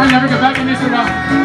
I never get back in this room.